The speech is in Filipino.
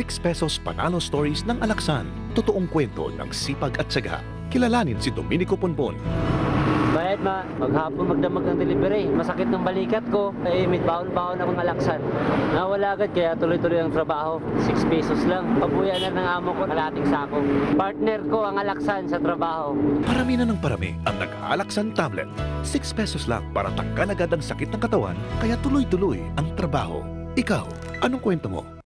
6 pesos panalo stories ng Alaksan. Totoong kwento ng sipag at syaga. Kilalanin si Domenico Ponpon. Bayad ma, maghapon magdamag ng delivery. Masakit ng balikat ko. Eh, may baon-baon akong alaksan. Nawala agad kaya tuloy-tuloy ang trabaho. 6 pesos lang. Pabuya na ng amo ko, kalating sako. Partner ko ang alaksan sa trabaho. Parami na ng parami ang nag-Alaksan tablet. 6 pesos lang para tanggal agad ang sakit ng katawan, kaya tuloy-tuloy ang trabaho. Ikaw, anong kwento mo?